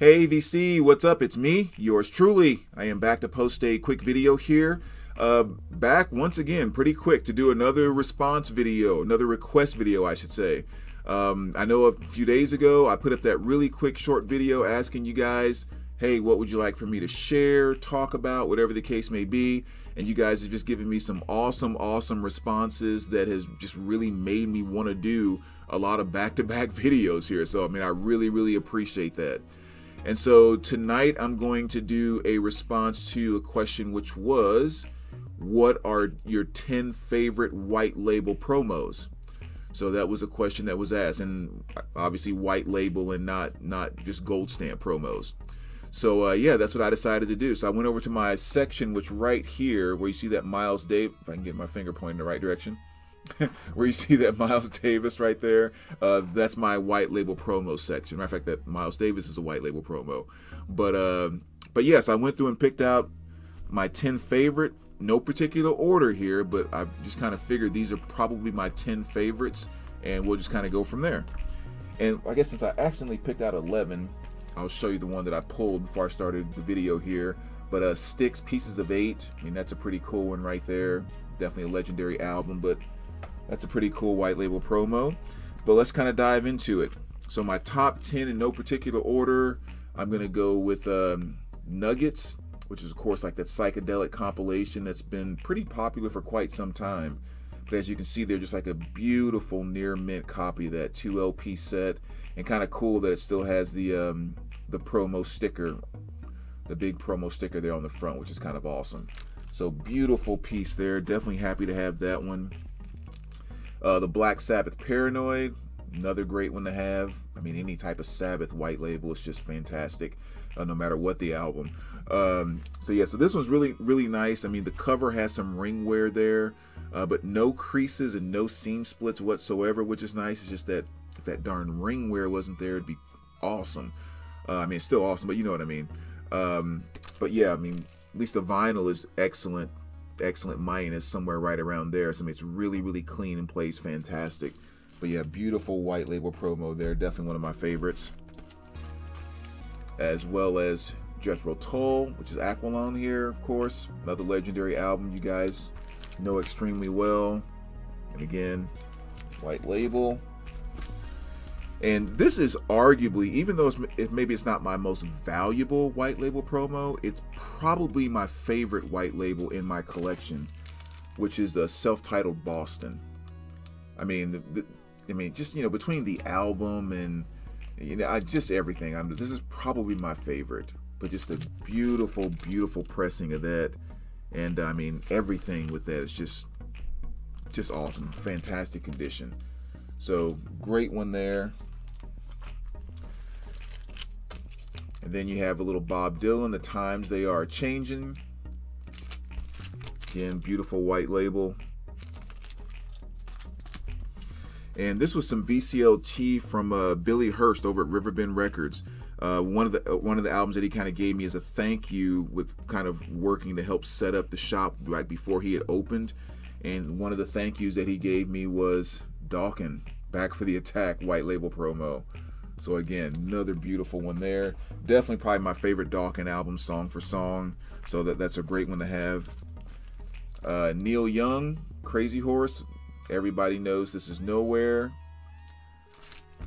Hey VC, what's up? It's me, yours truly. I am back to post a quick video here. Uh, back once again, pretty quick to do another response video, another request video, I should say. Um, I know a few days ago I put up that really quick short video asking you guys, hey, what would you like for me to share, talk about, whatever the case may be. And you guys have just given me some awesome, awesome responses that has just really made me want to do a lot of back-to-back -back videos here. So, I mean, I really, really appreciate that. And so tonight I'm going to do a response to a question which was, what are your 10 favorite white label promos? So that was a question that was asked, and obviously white label and not not just gold stamp promos. So uh, yeah, that's what I decided to do. So I went over to my section, which right here, where you see that Miles Dave, if I can get my finger pointing in the right direction, where you see that Miles Davis right there, uh, that's my white label promo section. Matter of fact, that Miles Davis is a white label promo. But uh, but yes, I went through and picked out my 10 favorite. No particular order here, but I just kind of figured these are probably my 10 favorites, and we'll just kind of go from there. And I guess since I accidentally picked out 11, I'll show you the one that I pulled before I started the video here. But uh, Styx Pieces of Eight, I mean, that's a pretty cool one right there. Definitely a legendary album, but that's a pretty cool white label promo. But let's kind of dive into it. So my top 10 in no particular order, I'm going to go with um, Nuggets, which is of course like that psychedelic compilation that's been pretty popular for quite some time. But as you can see, they're just like a beautiful near mint copy of that 2 LP set. And kind of cool that it still has the um, the promo sticker, the big promo sticker there on the front, which is kind of awesome. So beautiful piece there. Definitely happy to have that one. Uh, the Black Sabbath Paranoid, another great one to have. I mean, any type of Sabbath white label is just fantastic, uh, no matter what the album. Um, so yeah, so this one's really, really nice. I mean, the cover has some ring wear there, uh, but no creases and no seam splits whatsoever, which is nice. It's just that if that darn ring wear wasn't there, it'd be awesome. Uh, I mean, it's still awesome, but you know what I mean. Um, but yeah, I mean, at least the vinyl is excellent excellent mining is somewhere right around there. So it's really, really clean and plays fantastic. But yeah, beautiful white label promo there. Definitely one of my favorites. As well as Jethro Tull, which is Aqualung here, of course. Another legendary album you guys know extremely well. And again, white label. And this is arguably, even though it's, it, maybe it's not my most valuable white label promo, it's probably my favorite white label in my collection, which is the self-titled Boston. I mean, the, the, I mean, just you know, between the album and you know, I, just everything. I'm, this is probably my favorite, but just a beautiful, beautiful pressing of that, and I mean, everything with that is just, just awesome, fantastic condition. So great one there. And then you have a little Bob Dylan, the times they are changing. Again, beautiful white label. And this was some VCLT from uh, Billy Hurst over at Riverbend Records. Uh, one of the uh, one of the albums that he kind of gave me as a thank you with kind of working to help set up the shop right before he had opened. And one of the thank yous that he gave me was Dokken, Back for the Attack white label promo. So again, another beautiful one there. Definitely probably my favorite Dokken album, song for song. So that that's a great one to have. Uh, Neil Young, Crazy Horse. Everybody knows this is nowhere.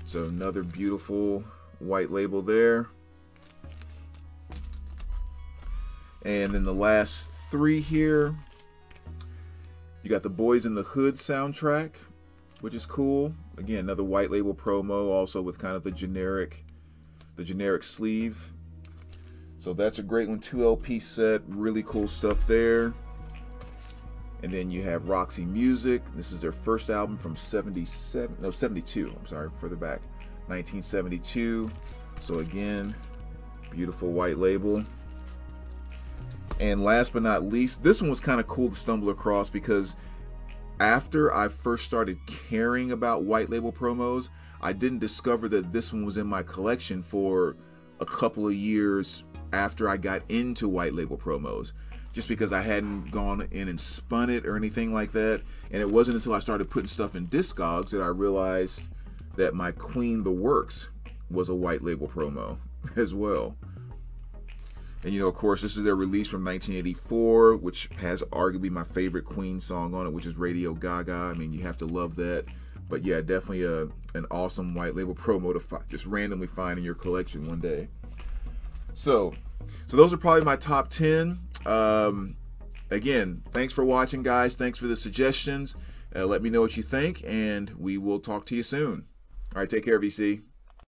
So another beautiful white label there. And then the last three here. You got the Boys in the Hood soundtrack which is cool. Again, another white label promo, also with kind of the generic, the generic sleeve. So that's a great one, 2 LP set, really cool stuff there. And then you have Roxy Music. This is their first album from 77, no, 72, I'm sorry, further back, 1972. So again, beautiful white label. And last but not least, this one was kind of cool to stumble across because after I first started caring about white label promos, I didn't discover that this one was in my collection for a couple of years after I got into white label promos. Just because I hadn't gone in and spun it or anything like that. And it wasn't until I started putting stuff in Discogs that I realized that my Queen the Works was a white label promo as well. And you know, of course, this is their release from 1984, which has arguably my favorite Queen song on it, which is Radio Gaga. I mean, you have to love that. But yeah, definitely a an awesome white label promo to fi- just randomly find in your collection one day. So, so those are probably my top 10. Um, again, thanks for watching, guys. Thanks for the suggestions. Uh, let me know what you think, and we will talk to you soon. All right, take care, VC.